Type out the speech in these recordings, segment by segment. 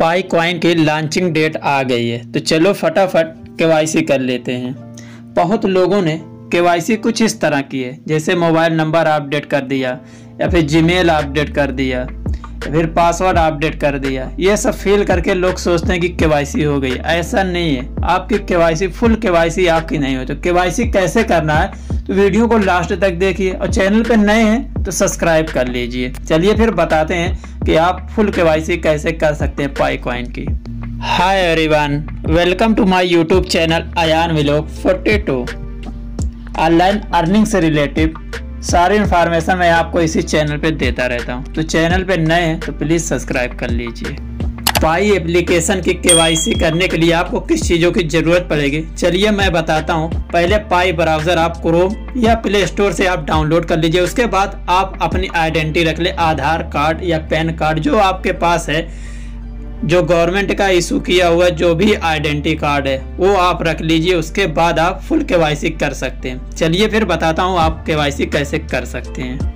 पाई coin की launching date आ गई है। तो चलो फटाफट के कर लेते हैं। बहुत लोगों ने के कुछ इस तरह की है, जैसे मोबाइल नंबर अपडेट कर दिया, या फिर जीमेल अपडेट कर दिया, या फिर पासवर्ड अपडेट कर दिया। ये सब फील करके लोग सोचते हैं कि के हो गई। ऐसा नहीं है। आपकी के फुल के आपकी नहीं हो। तो के कैसे करना है? तो वीडियो को लास्ट तक देखिए और चैनल पर नए हैं तो सब्सक्राइब कर लीजिए। चलिए फिर बताते हैं कि आप फुल के कैसे कर सकते हैं पाई क्वाइन की। Hi everyone welcome to my YouTube channel Ayan Vilok 42 online earning से रिलेटिव सारी इन्फॉर्मेशन मैं आपको इसी चैनल पे देता रहता हूँ। तो चैनल पे नए हैं तो प्लीज़ सब्सक्राइब कर लीजिए। पाई एप्लीकेशन की केवाईसी करने के लिए आपको किस चीज़ों की ज़रूरत पड़ेगी? चलिए मैं बताता हूँ। पहले पाई ब्राउज़र आप क्रोम या प्ले स्टोर से आप डाउनलोड कर लीजिए। उसके बाद आप अपनी आइडेंटिटी रख ले, आधार कार्ड या पैन कार्ड जो आपके पास है, जो गवर्नमेंट का इशू किया हुआ जो भी आइडेंटिटी कार्ड है, वो आप रख लीजिए। उसके बाद आप फुल के कर सकते हैं। चलिए फिर बताता हूँ आप के कैसे कर सकते हैं।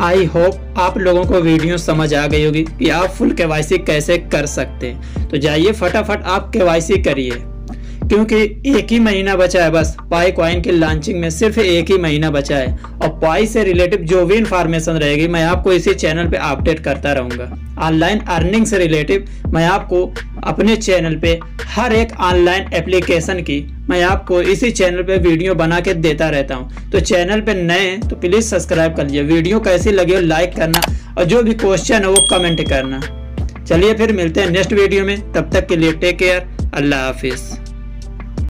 आई होप आप लोगों को वीडियो समझ आ गई होगी कि आप फुल के कैसे कर सकते हैं। तो जाइए फटाफट आप के करिए। क्योंकि एक ही महीना बचा है बस। पाई क्वाइन की लॉन्चिंग में सिर्फ़ एक ही महीना बचा है। और पाई से रिलेटिव जो भी इंफॉर्मेशन रहेगी, मैं आपको इसी चैनल पे अपडेट करता रहूँगा। ऑनलाइन अर्निंग से रिलेटिव मैं आपको अपने चैनल पे हर एक ऑनलाइन एप्लीकेशन की, मैं आपको इसी चैनल पे वीडियो बना के देता रहता हूँ। तो चैनल पे नए हैं तो प्लीज़ सब्सक्राइब कर लीजिए। वीडियो कैसी लगी हो लाइक करना। और जो भी क्वेश्चन है, वो कमेंट करना। चलिए फिर मिलते हैं नेक्स्ट वीडियो में। तब तक के लिए टेक केयर अल्लाह हाफिज़।